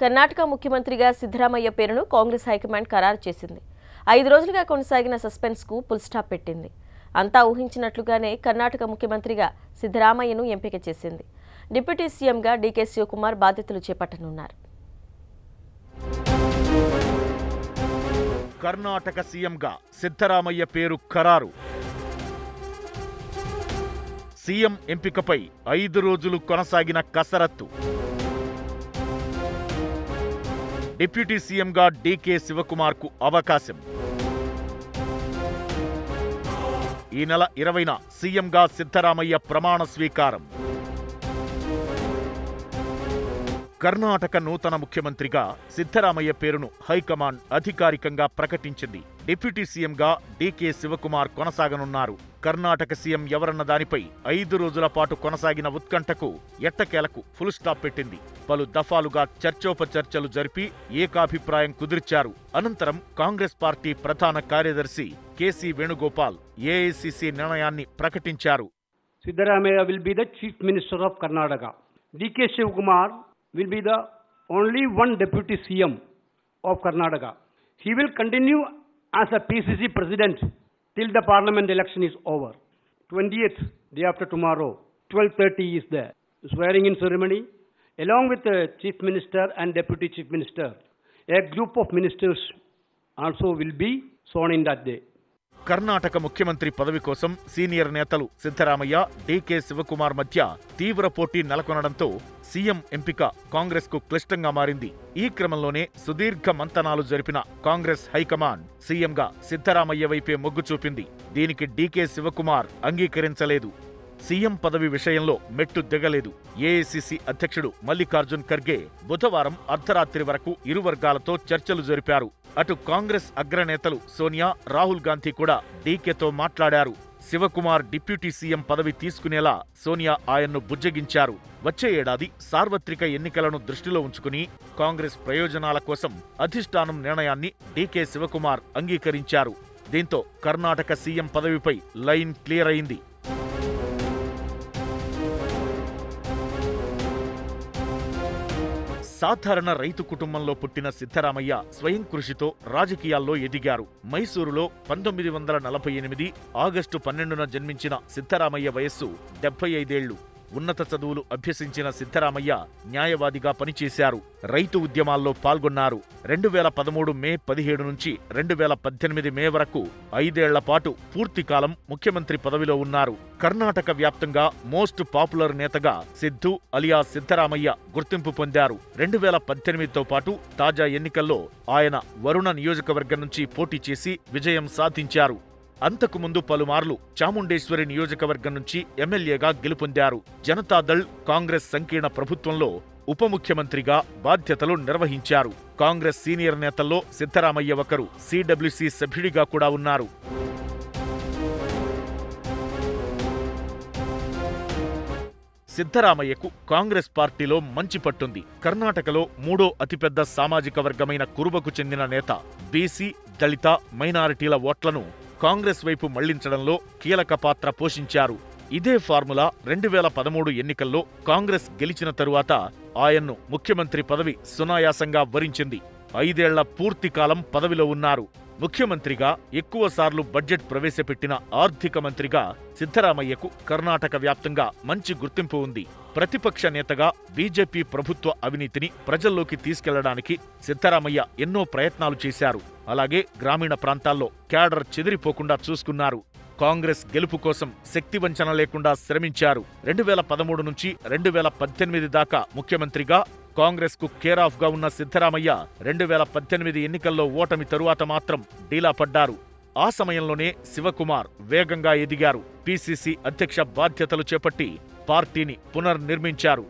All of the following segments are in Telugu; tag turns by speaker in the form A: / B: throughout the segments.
A: కర్ణాటక ముఖ్యమంత్రిగా సిద్ధరామయ్య పేరును కాంగ్రెస్ హైకమాండ్ ఖరారు చేసింది. ఐదు రోజులుగా కొనసాగిన సస్పెన్స్కు పుల్ స్టాప్ పెట్టింది. అంతా ఊహించినట్లుగానే కర్ణాటక ముఖ్యమంత్రిగా సిద్ధరామయ్యను ఎంపిక చేసింది. డిప్యూటీ సీఎంగా డీకే శివకుమార్ బాధ్యతలు చేపట్టనున్నారు.
B: కర్ణాటక సీఎంగా సిద్ధరామయ్య పేరు ఖరారు. సీఎం ఎంపికపై ఐదు రోజులు కొనసాగిన కసరత్తు. డిప్యూటీ సీఎంగా డీకే శివకుమార్కు అవకాశం. ఈ నెల ఇరవైన సీఎంగా సిద్ధరామయ్య ప్రమాణ స్వీకారం. కర్ణాటక నూతన ముఖ్యమంత్రిగా సిద్ధరామయ్య పేరును హైకమాండ్ అధికారికంగా ప్రకటించింది. డిప్యూటీ సీఎంగా డీకే శివకుమార్ కొనసాగనున్నారు. కర్ణాటక సీఎం ఎవరన్న దానిపై ఐదు రోజుల పాటు కొనసాగిన ఉత్కంఠకు ఎట్టకేలకు ఫుల్ స్టాప్ పెట్టింది. పలు దఫాలుగా చర్చోపచర్చలు జరిపి ఏకాభిప్రాయం కుదిర్చారు. అనంతరం కాంగ్రెస్ పార్టీ ప్రధాన కార్యదర్శి కేసీ వేణుగోపాల్ ఏఐసిసి నిర్ణయాన్ని ప్రకటించారు.
C: Siddaramaiah will be the chief minister of Karnataka. DK Shivakumar will be the only one Deputy CM of Karnataka. He will continue as a PCC President till the Parliament election is over. 20th, day after tomorrow, 12.30 is the swearing-in ceremony. Along with the Chief Minister and Deputy Chief Minister, a group of ministers also will be sworn in that day.
B: Karnataka ముఖ్యమంత్రి పదవి కోసం సీనియర్ నేతలు సిద్ధరామయ్య డీకే శివకుమార్ మధ్య తీవ్ర పోటీ నెలకొనడంతో సీఎం ఎంపిక కాంగ్రెస్కు క్లిష్టంగా మారింది. ఈ క్రమంలోనే సుదీర్ఘ మంతనాలు జరిపిన కాంగ్రెస్ హైకమాండ్ సీఎంగా సిద్ధరామయ్య వైపే మొగ్గు చూపింది. దీనికి డీకే శివకుమార్ అంగీకరించలేదు. సీఎం పదవి విషయంలో మెట్టు దిగలేదు. ఏఐసిసి అధ్యక్షుడు మల్లికార్జున్ ఖర్గే బుధవారం అర్ధరాత్రి వరకు ఇరు వర్గాలతో చర్చలు జరిపారు. అటు కాంగ్రెస్ అగ్రనేతలు సోనియా రాహుల్ గాంధీ కూడా డీకేతో మాట్లాడారు. శివకుమార్ డిప్యూటీ సీఎం పదవి తీసుకునేలా సోనియా ఆయన్ను బుజ్జగించారు. వచ్చే ఏడాది సార్వత్రిక ఎన్నికలను దృష్టిలో ఉంచుకుని కాంగ్రెస్ ప్రయోజనాల కోసం అధిష్టానం నిర్ణయాన్ని డీకే శివకుమార్ అంగీకరించారు. దీంతో కర్ణాటక సీఎం పదవిపై లైన్ క్లియర్ అయింది. సాధారణ రైతు కుటుంబంలో పుట్టిన సిద్ధరామయ్య స్వయం కృషితో రాజకీయాల్లో ఎదిగారు. మైసూరులో పంతొమ్మిది వందల నలభై ఎనిమిది ఆగస్టు పన్నెండున జన్మించిన సిద్ధరామయ్య వయస్సు డెబ్బై ఐదేళ్ళు ఉన్నత చదువులు అభ్యసించిన సిద్ధరామయ్య న్యాయవాదిగా పనిచేశారు. రైతు ఉద్యమాల్లో పాల్గొన్నారు. రెండు వేల పదమూడు మే పదిహేడు నుంచి రెండు వేల పద్దెనిమిది మే వరకు ఐదేళ్ళ పాటు పూర్తికాలం ముఖ్యమంత్రి పదవిలో ఉన్నారు. కర్ణాటక వ్యాప్తంగా మోస్ట్ పాపులర్ నేతగా సిద్ధు అలియా సిద్ధరామయ్య గుర్తింపు పొందారు. రెండు వేల పద్దెనిమిదితో పాటు తాజా ఎన్నికల్లో ఆయన వరుణ నియోజకవర్గం నుంచి పోటీ చేసి విజయం సాధించారు. అంతకుముందు పలుమార్లు చాముండేశ్వరి నియోజకవర్గం నుంచి ఎమ్మెల్యేగా గెలుపొందారు. జనతాదళ్ కాంగ్రెస్ సంకీర్ణ ప్రభుత్వంలో ఉప ముఖ్యమంత్రిగా బాధ్యతలు నిర్వహించారు. కాంగ్రెస్ సీనియర్ నేతల్లో సిద్ధరామయ్య ఒకరు సిడబ్ల్యూసీ సభ్యుడిగా కూడా ఉన్నారు. సిద్ధరామయ్యకు కాంగ్రెస్ పార్టీలో మంచి పట్టుంది. కర్ణాటకలో మూడో అతిపెద్ద సామాజిక వర్గమైన కురుబకు చెందిన నేత బీసీ దళిత మైనారిటీల ఓట్లను కాంగ్రెస్ వైపు మళ్ళించడంలో కీలక పాత్ర పోషించారు. ఇదే ఫార్ములా రెండు వేల పదమూడు ఎన్నికల్లో కాంగ్రెస్ గెలిచిన తరువాత ఆయన్ను ముఖ్యమంత్రి పదవి సునాయాసంగా వరించింది. ఐదేళ్ళ పూర్తికాలం పదవిలో ఉన్నారు. ముఖ్యమంత్రిగా ఎక్కువసార్లు బడ్జెట్ ప్రవేశపెట్టిన ఆర్థిక మంత్రిగా సిద్ధరామయ్యకు కర్ణాటక వ్యాప్తంగా మంచి గుర్తింపు ఉంది. ప్రతిపక్ష నేతగా బీజేపీ ప్రభుత్వ అవినీతిని ప్రజల్లోకి తీసుకెళ్ళడానికి సిద్ధరామయ్య ఎన్నో ప్రయత్నాలు చేశారు. అలాగే గ్రామీణ ప్రాంతాల్లో క్యాడర్ చెదిరిపోకుండా చూసుకున్నారు. కాంగ్రెస్ గెలుపు కోసం శక్తి వంచన లేకుండా శ్రమించారు. రెండు వేల పదమూడు నుంచి రెండు వేల పద్దెనిమిది దాకా ముఖ్యమంత్రిగా కాంగ్రెస్కు కేరాఫ్గా ఉన్న సిద్ధరామయ్య రెండు వేల పద్దెనిమిది ఎన్నికల్లో ఓటమి తరువాత మాత్రం డీలా పడ్డారు. ఆ సమయంలోనే శివకుమార్ వేగంగా ఎదిగారు. పిసిసి అధ్యక్ష బాధ్యతలు చేపట్టి పార్టీని పునర్నిర్మించారు.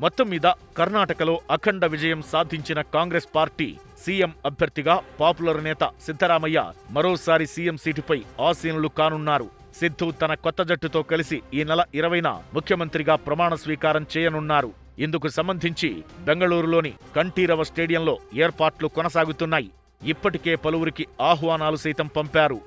B: మొత్తం మీద కర్ణాటకలో అఖండ విజయం సాధించిన కాంగ్రెస్ పార్టీ సీఎం అభ్యర్థిగా పాపులర్ నేత సిద్ధరామయ్య మరోసారి సీఎం సీటుపై ఆసీనులు కానున్నారు. సిద్ధు తన కొత్త జట్టుతో కలిసి ఈ నెల ఇరవైన ముఖ్యమంత్రిగా ప్రమాణ స్వీకారం చేయనున్నారు. ఇందుకు సంబంధించి బెంగళూరులోని కంఠీరవ స్టేడియంలో ఏర్పాట్లు కొనసాగుతున్నాయి. ఇప్పటికే పలువురికి ఆహ్వానాలు సైతం పంపారు.